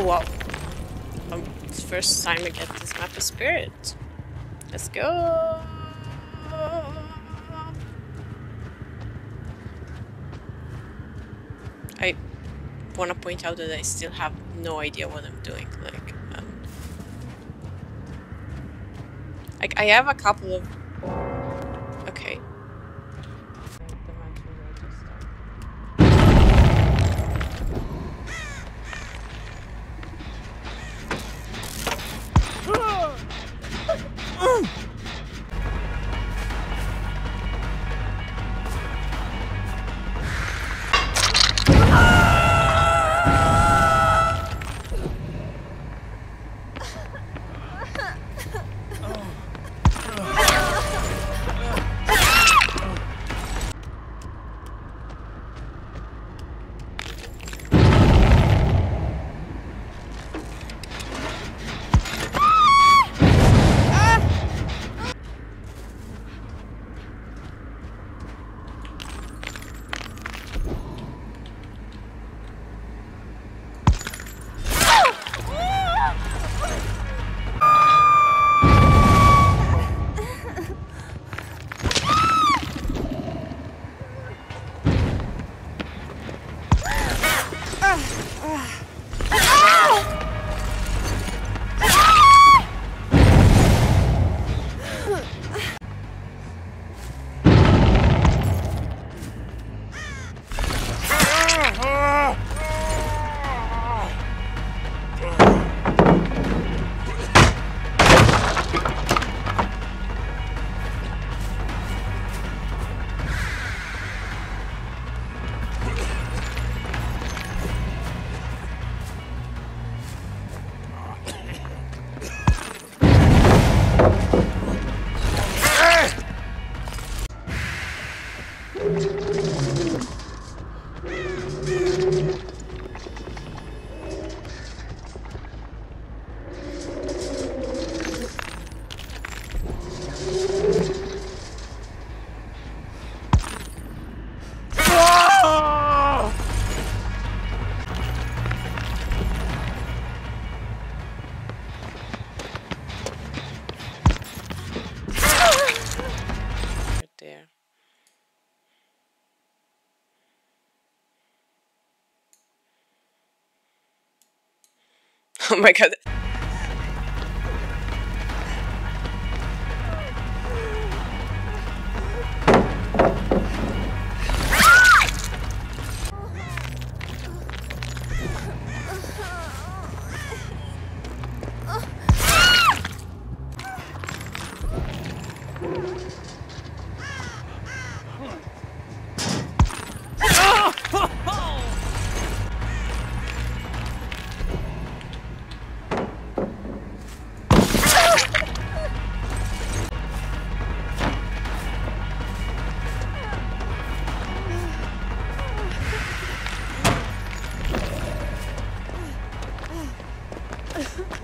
Oh wow. Um, it's first time I get this map of spirit. Let's go. I want to point out that I still have no idea what I'm doing. Like, um, like I have a couple of. Beep! Oh my god. Ha ha ha.